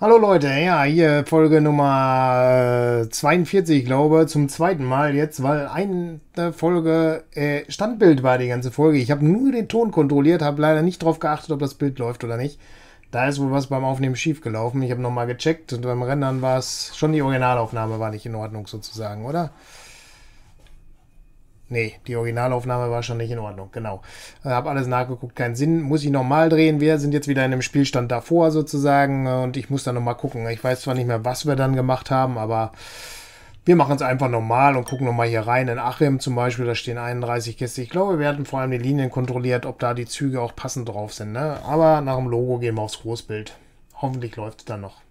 Hallo Leute, ja, hier Folge Nummer 42, ich glaube, zum zweiten Mal jetzt, weil eine Folge äh, Standbild war die ganze Folge. Ich habe nur den Ton kontrolliert, habe leider nicht darauf geachtet, ob das Bild läuft oder nicht. Da ist wohl was beim Aufnehmen schief gelaufen. Ich habe nochmal gecheckt und beim Rendern war es schon die Originalaufnahme war nicht in Ordnung sozusagen, oder? Nee, die Originalaufnahme war schon nicht in Ordnung, genau. Äh, hab alles nachgeguckt, keinen Sinn. Muss ich nochmal drehen. Wir sind jetzt wieder in dem Spielstand davor sozusagen äh, und ich muss dann nochmal gucken. Ich weiß zwar nicht mehr, was wir dann gemacht haben, aber wir machen es einfach normal und gucken nochmal hier rein. In Achim zum Beispiel, da stehen 31 Gäste. Ich glaube, wir hatten vor allem die Linien kontrolliert, ob da die Züge auch passend drauf sind. Ne? Aber nach dem Logo gehen wir aufs Großbild. Hoffentlich läuft es dann noch.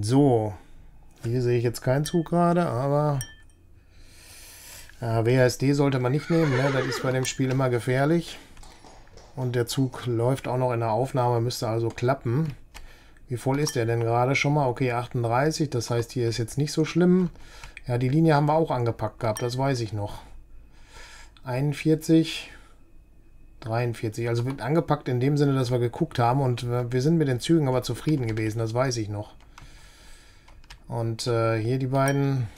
So, hier sehe ich jetzt keinen Zug gerade, aber ja, WSD sollte man nicht nehmen, ne? das ist bei dem Spiel immer gefährlich. Und der Zug läuft auch noch in der Aufnahme, müsste also klappen. Wie voll ist der denn gerade schon mal? Okay, 38, das heißt, hier ist jetzt nicht so schlimm. Ja, die Linie haben wir auch angepackt gehabt, das weiß ich noch. 41, 43, also wird angepackt in dem Sinne, dass wir geguckt haben und wir sind mit den Zügen aber zufrieden gewesen, das weiß ich noch. Und äh, hier die beiden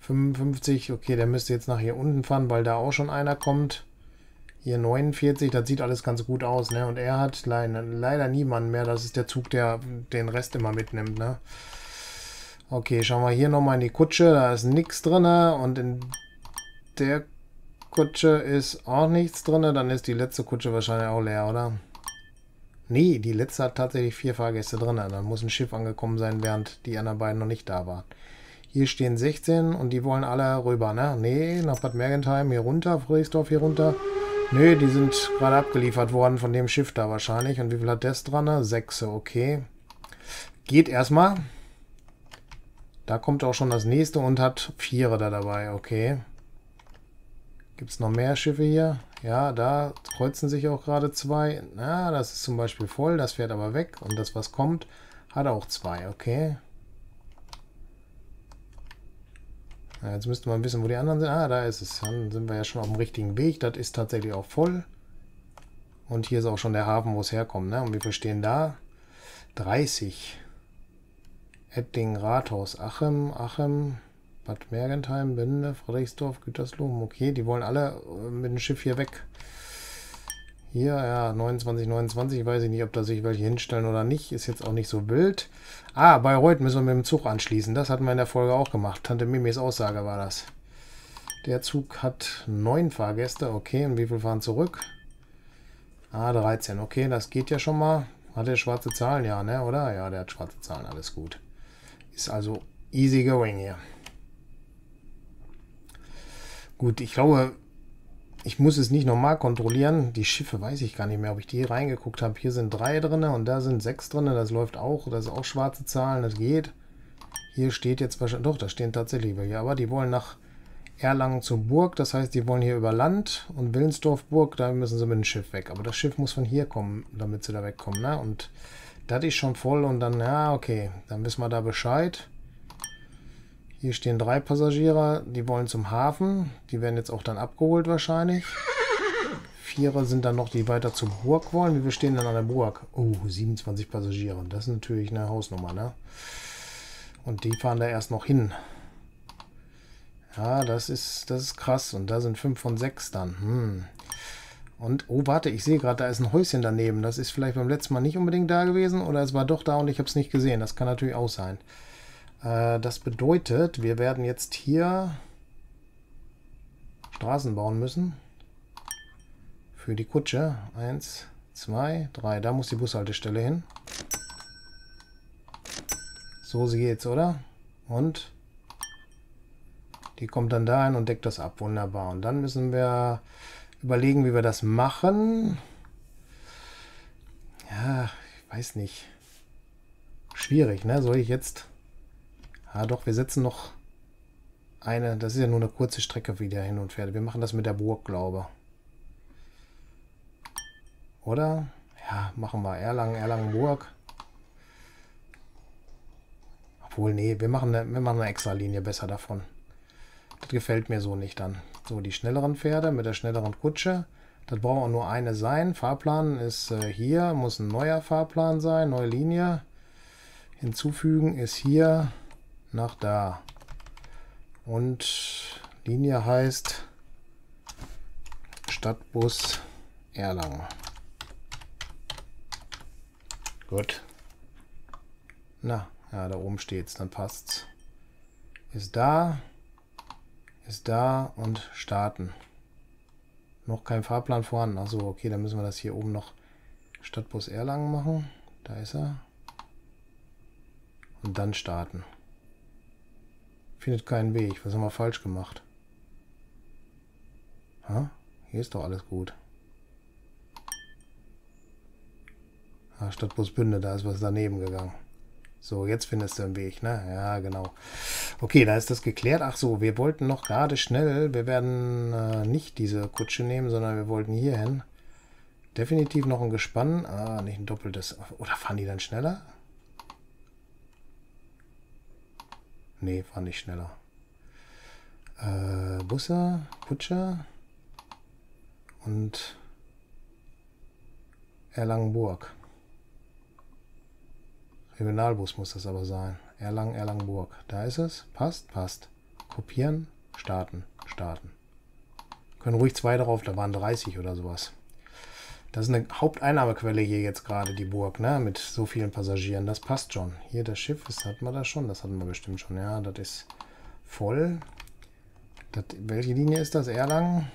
55. Okay, der müsste jetzt nach hier unten fahren, weil da auch schon einer kommt. Hier 49, das sieht alles ganz gut aus, ne? Und er hat leider, leider niemanden mehr. Das ist der Zug, der den Rest immer mitnimmt, ne? Okay, schauen wir hier nochmal in die Kutsche. Da ist nichts drin. Und in der Kutsche ist auch nichts drin. Dann ist die letzte Kutsche wahrscheinlich auch leer, oder? Nee, die letzte hat tatsächlich vier Fahrgäste drin. Dann muss ein Schiff angekommen sein, während die anderen beiden noch nicht da waren. Hier stehen 16 und die wollen alle rüber, ne? Nee, nach Bad Mergentheim hier runter, Friedrichsdorf hier runter. Nee, die sind gerade abgeliefert worden von dem Schiff da wahrscheinlich. Und wie viel hat das dran? Sechse, okay. Geht erstmal. Da kommt auch schon das nächste und hat Viere da dabei, okay. Gibt es noch mehr Schiffe hier? Ja, da kreuzen sich auch gerade zwei. Na, das ist zum Beispiel voll, das fährt aber weg. Und das, was kommt, hat auch zwei, okay. Ja, jetzt müsste man wissen, wo die anderen sind. Ah, da ist es. Dann sind wir ja schon auf dem richtigen Weg. Das ist tatsächlich auch voll. Und hier ist auch schon der Hafen, wo es herkommt. Ne? Und wie viel stehen da? 30. Etting, Rathaus, Achem, Achem, Bad Mergentheim, Bände, Friedrichsdorf, Gütersloh. Okay, die wollen alle äh, mit dem Schiff hier weg. Hier, ja, 29, 29. Weiß ich nicht, ob da sich welche hinstellen oder nicht. Ist jetzt auch nicht so wild. Ah, Bayreuth müssen wir mit dem Zug anschließen. Das hatten wir in der Folge auch gemacht. Tante Mimis Aussage war das. Der Zug hat neun Fahrgäste. Okay, und wie viel fahren zurück? Ah, 13. Okay, das geht ja schon mal. Hat er schwarze Zahlen? Ja, ne, oder? Ja, der hat schwarze Zahlen. Alles gut. Ist also easy going hier. Gut, ich glaube, ich muss es nicht nochmal kontrollieren. Die Schiffe weiß ich gar nicht mehr, ob ich die reingeguckt habe. Hier sind drei drin und da sind sechs drin. Das läuft auch. Das ist auch schwarze Zahlen. Das geht. Hier steht jetzt wahrscheinlich... Doch, da stehen tatsächlich welche. Aber die wollen nach Erlangen zur Burg. Das heißt, die wollen hier über Land. Und Willensdorf Burg, da müssen sie mit dem Schiff weg. Aber das Schiff muss von hier kommen, damit sie da wegkommen. Ne? Und das ist schon voll. Und dann, ja, okay. Dann wissen wir da Bescheid. Hier stehen drei Passagiere, die wollen zum Hafen. Die werden jetzt auch dann abgeholt wahrscheinlich. Vierer sind dann noch, die weiter zur Burg wollen. Wir stehen dann an der Burg? Oh, 27 Passagiere. Das ist natürlich eine Hausnummer, ne? Und die fahren da erst noch hin. Ja, das ist, das ist krass. Und da sind fünf von sechs dann. Hm. Und, oh, warte, ich sehe gerade, da ist ein Häuschen daneben. Das ist vielleicht beim letzten Mal nicht unbedingt da gewesen. Oder es war doch da und ich habe es nicht gesehen. Das kann natürlich auch sein. Äh, das bedeutet, wir werden jetzt hier Straßen bauen müssen. Für die Kutsche. Eins, zwei, drei. Da muss die Bushaltestelle hin. So geht's, oder? Und die kommt dann dahin und deckt das ab. Wunderbar. Und dann müssen wir überlegen, wie wir das machen. Ja, ich weiß nicht. Schwierig, ne? Soll ich jetzt Ah doch, wir setzen noch eine, das ist ja nur eine kurze Strecke wieder hin und her. Wir machen das mit der Burg, glaube Oder? Ja, machen wir Erlangen, Erlangen, Burg. Obwohl, nee, wir machen, eine, wir machen eine extra Linie besser davon. Das gefällt mir so nicht dann. So, die schnelleren Pferde mit der schnelleren Kutsche. Das braucht auch nur eine sein. Fahrplan ist äh, hier, muss ein neuer Fahrplan sein, neue Linie. Hinzufügen ist hier nach da. Und Linie heißt Stadtbus Erlangen. Gut. Na, ja, da oben steht's, dann passt's. Ist da, ist da und starten. Noch kein Fahrplan vorhanden. Achso, okay, dann müssen wir das hier oben noch Stadtbus Erlangen machen. Da ist er. Und dann starten. Findet keinen Weg. Was haben wir falsch gemacht? Ha? Hier ist doch alles gut. Ah, Stadtbus Bünde, da ist was daneben gegangen. So, jetzt findest du einen Weg, ne? Ja, genau. Okay, da ist das geklärt. Ach so, wir wollten noch gerade schnell, wir werden äh, nicht diese Kutsche nehmen, sondern wir wollten hier hin. Definitiv noch ein Gespann. Ah, nicht ein doppeltes. Oder fahren die dann schneller? Nee, fahren nicht schneller. Äh, Busse, Kutsche und Erlangenburg. Regionalbus muss das aber sein. Erlangen, Erlangenburg. Da ist es. Passt, passt. Kopieren, starten, starten. Können ruhig zwei drauf, da waren 30 oder sowas. Das ist eine Haupteinnahmequelle hier jetzt gerade, die Burg, ne? Mit so vielen Passagieren. Das passt schon. Hier das Schiff, das hatten wir da schon. Das hatten wir bestimmt schon. Ja, das ist voll. Das, welche Linie ist das? Erlangen?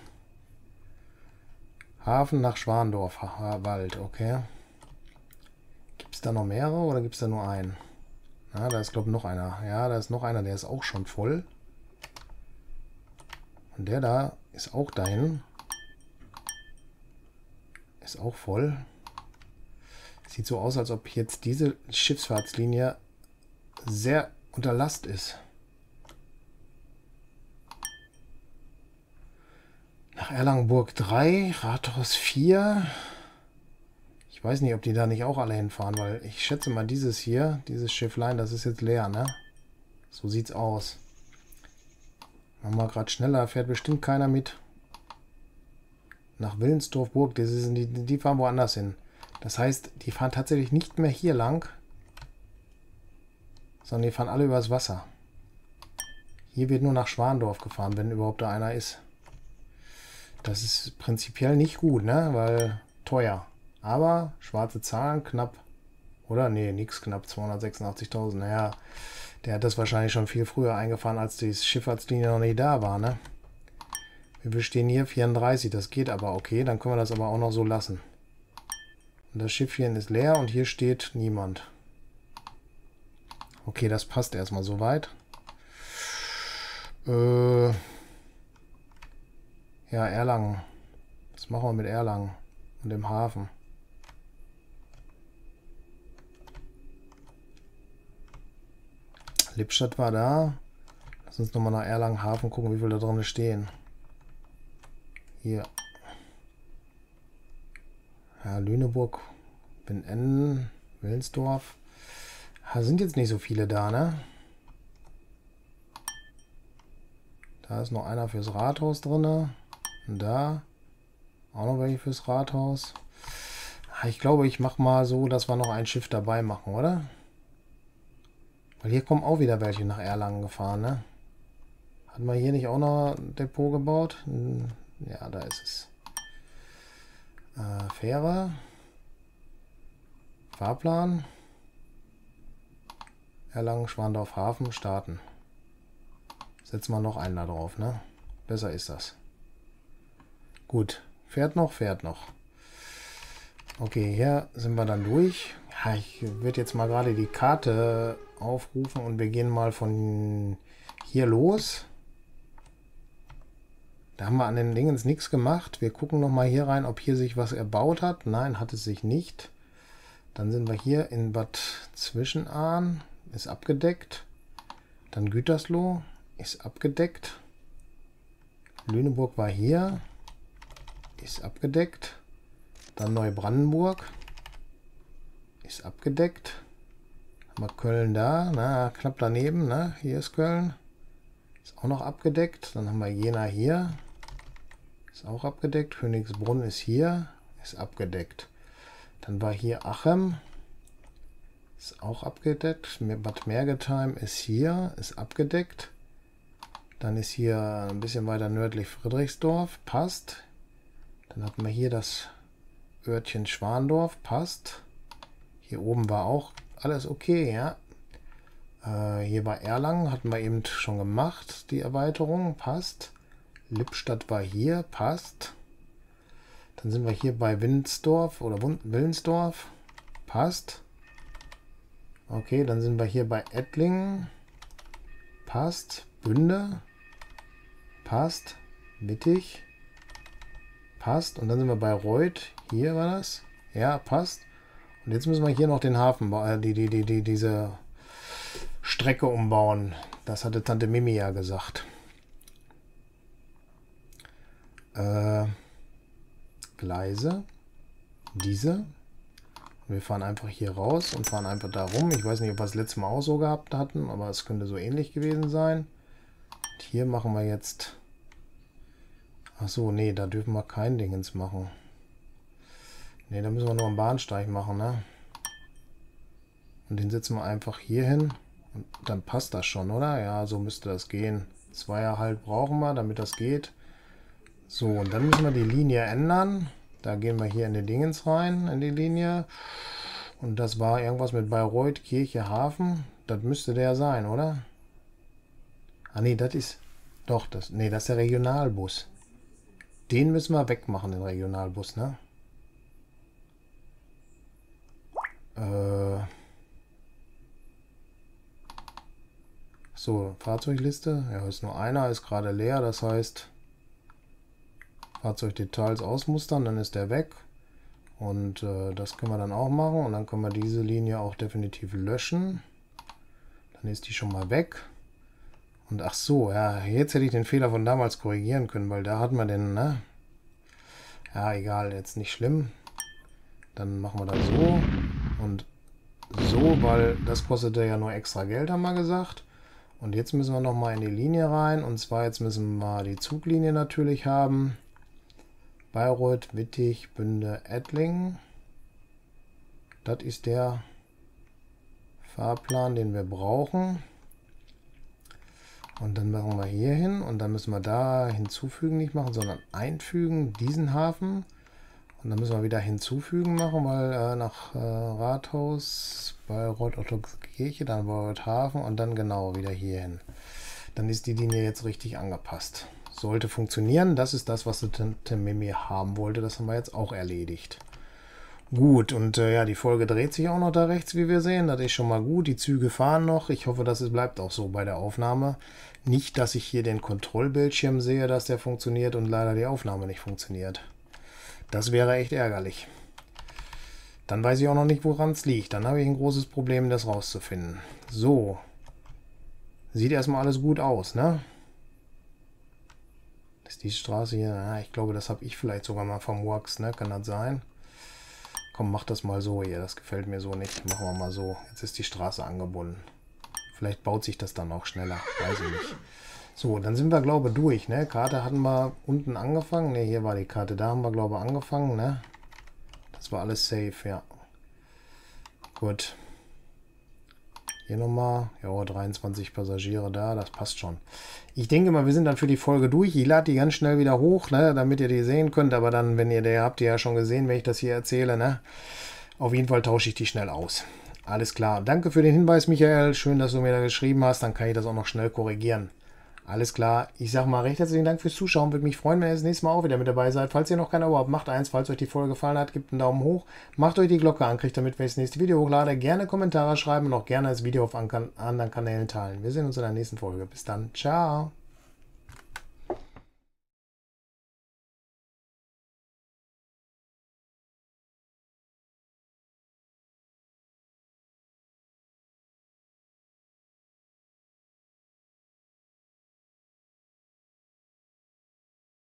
Hafen nach Schwandorf. Wald, okay. Gibt es da noch mehrere oder gibt es da nur einen? Ja, da ist glaube ich noch einer. Ja, da ist noch einer, der ist auch schon voll. Und der da ist auch dahin. Ist auch voll. Sieht so aus, als ob jetzt diese Schiffsfahrtslinie sehr unter Last ist. Nach Erlangenburg 3, Rathaus 4 weiß nicht, ob die da nicht auch alle hinfahren, weil ich schätze mal, dieses hier, dieses Schifflein, das ist jetzt leer, ne? So sieht's aus. Machen wir gerade schneller, fährt bestimmt keiner mit. Nach Willensdorfburg, das ist, die, die fahren woanders hin. Das heißt, die fahren tatsächlich nicht mehr hier lang, sondern die fahren alle übers Wasser. Hier wird nur nach Schwandorf gefahren, wenn überhaupt da einer ist. Das ist prinzipiell nicht gut, ne? Weil teuer. Aber schwarze Zahlen knapp, oder? Nee, nix knapp 286.000. Naja, der hat das wahrscheinlich schon viel früher eingefahren, als die Schifffahrtslinie noch nicht da war, ne? Wir stehen hier 34, das geht aber okay. Dann können wir das aber auch noch so lassen. Und das Schiffchen ist leer und hier steht niemand. Okay, das passt erstmal soweit. Äh ja, Erlangen. Was machen wir mit Erlangen und dem Hafen? Lippstadt war da. Lass uns nochmal nach Erlangen-Hafen gucken, wie viele da drin stehen. Hier. Ja, Lüneburg, Benenden, Willensdorf. Da sind jetzt nicht so viele da, ne? Da ist noch einer fürs Rathaus drin. Und da auch noch welche fürs Rathaus. Ich glaube, ich mache mal so, dass wir noch ein Schiff dabei machen, oder? Weil hier kommen auch wieder welche nach Erlangen gefahren, ne? Hatten wir hier nicht auch noch ein Depot gebaut? Ja, da ist es. Äh, Fähre. Fahrplan. Erlangen, Schwandorf, Hafen, starten. Setzen wir noch einen da drauf, ne? Besser ist das. Gut. Fährt noch, fährt noch. Okay, hier sind wir dann durch. Ja, ich würde jetzt mal gerade die Karte aufrufen und wir gehen mal von hier los. Da haben wir an den Dingens nichts gemacht. Wir gucken noch mal hier rein, ob hier sich was erbaut hat. Nein, hat es sich nicht. Dann sind wir hier in Bad Zwischenahn. Ist abgedeckt. Dann Gütersloh. Ist abgedeckt. Lüneburg war hier. Ist abgedeckt. Dann Neubrandenburg. Ist abgedeckt. Haben wir Köln da, na, knapp daneben, ne? Hier ist Köln. Ist auch noch abgedeckt. Dann haben wir Jena hier. Ist auch abgedeckt. Königsbrunn ist hier. Ist abgedeckt. Dann war hier Achem. Ist auch abgedeckt. Bad Mergetheim ist hier. Ist abgedeckt. Dann ist hier ein bisschen weiter nördlich Friedrichsdorf. Passt. Dann hatten wir hier das Örtchen Schwandorf. Passt. Hier oben war auch alles okay, ja. Äh, hier war Erlangen, hatten wir eben schon gemacht, die Erweiterung. Passt. Lippstadt war hier, passt. Dann sind wir hier bei Windsdorf oder Willensdorf. Passt. Okay, dann sind wir hier bei Ettlingen. Passt. Bünde. Passt. Mittig. Passt. Und dann sind wir bei Reuth. Hier war das. Ja, passt. Und jetzt müssen wir hier noch den Hafen, äh, die, die, die, die, diese Strecke umbauen. Das hatte Tante Mimi ja gesagt. Äh, Gleise. Diese. Wir fahren einfach hier raus und fahren einfach da rum. Ich weiß nicht, ob wir das letzte Mal auch so gehabt hatten, aber es könnte so ähnlich gewesen sein. Und hier machen wir jetzt... Ach so, nee, da dürfen wir kein Dingens machen. Ne, da müssen wir nur einen Bahnsteig machen, ne? Und den setzen wir einfach hier hin. Und dann passt das schon, oder? Ja, so müsste das gehen. Zweier halt brauchen wir, damit das geht. So, und dann müssen wir die Linie ändern. Da gehen wir hier in die Dingens rein, in die Linie. Und das war irgendwas mit Bayreuth, Kirche, Hafen. Das müsste der sein, oder? Ah, nee, das ist... Doch, das... Nee, das ist der Regionalbus. Den müssen wir wegmachen, den Regionalbus, ne? Äh... So, Fahrzeugliste. Ja, ist nur einer, ist gerade leer. Das heißt, Fahrzeugdetails ausmustern, dann ist der weg. Und äh, das können wir dann auch machen. Und dann können wir diese Linie auch definitiv löschen. Dann ist die schon mal weg. Und ach so, ja, jetzt hätte ich den Fehler von damals korrigieren können, weil da hatten wir den, ne? Ja, egal, jetzt nicht schlimm. Dann machen wir das so und so, weil das kostete ja nur extra Geld, haben wir gesagt. Und jetzt müssen wir nochmal in die Linie rein. Und zwar jetzt müssen wir die Zuglinie natürlich haben. Bayreuth, Wittig, Bünde, Ettlingen. Das ist der Fahrplan, den wir brauchen. Und dann machen wir hier hin und dann müssen wir da hinzufügen nicht machen, sondern einfügen diesen Hafen. Und dann müssen wir wieder hinzufügen machen, weil äh, nach äh, Rathaus, Bayreuth, Otto-Kirche, dann Bayreuth Hafen und dann genau wieder hier hin. Dann ist die Linie jetzt richtig angepasst. Sollte funktionieren. Das ist das, was Tememi haben wollte. Das haben wir jetzt auch erledigt. Gut, und äh, ja, die Folge dreht sich auch noch da rechts, wie wir sehen. Das ist schon mal gut. Die Züge fahren noch. Ich hoffe, dass es bleibt auch so bei der Aufnahme. Nicht, dass ich hier den Kontrollbildschirm sehe, dass der funktioniert und leider die Aufnahme nicht funktioniert. Das wäre echt ärgerlich. Dann weiß ich auch noch nicht, woran es liegt. Dann habe ich ein großes Problem, das rauszufinden. So. Sieht erstmal alles gut aus, ne? Ist die Straße hier? Ja, ich glaube, das habe ich vielleicht sogar mal vom Works, ne? Kann das sein? Komm, mach das mal so hier. Das gefällt mir so nicht. Machen wir mal so. Jetzt ist die Straße angebunden. Vielleicht baut sich das dann auch schneller. Weiß ich nicht. So, dann sind wir, glaube ich, durch. Ne? Karte hatten wir unten angefangen. Ne, hier war die Karte. Da haben wir, glaube ich, angefangen. Ne? Das war alles safe, ja. Gut. Hier nochmal. Ja, 23 Passagiere da, das passt schon. Ich denke mal, wir sind dann für die Folge durch. Ich lade die ganz schnell wieder hoch, ne, damit ihr die sehen könnt. Aber dann, wenn ihr die habt, ihr ja schon gesehen, wenn ich das hier erzähle. Ne? Auf jeden Fall tausche ich die schnell aus. Alles klar. Danke für den Hinweis, Michael. Schön, dass du mir da geschrieben hast. Dann kann ich das auch noch schnell korrigieren. Alles klar. Ich sage mal recht herzlichen Dank fürs Zuschauen. Würde mich freuen, wenn ihr das nächste Mal auch wieder mit dabei seid. Falls ihr noch kein Abo habt, macht eins. Falls euch die Folge gefallen hat, gebt einen Daumen hoch. Macht euch die Glocke an, kriegt damit, wenn ich das nächste Video hochlade. Gerne Kommentare schreiben und auch gerne das Video auf anderen Kanälen teilen. Wir sehen uns in der nächsten Folge. Bis dann. Ciao.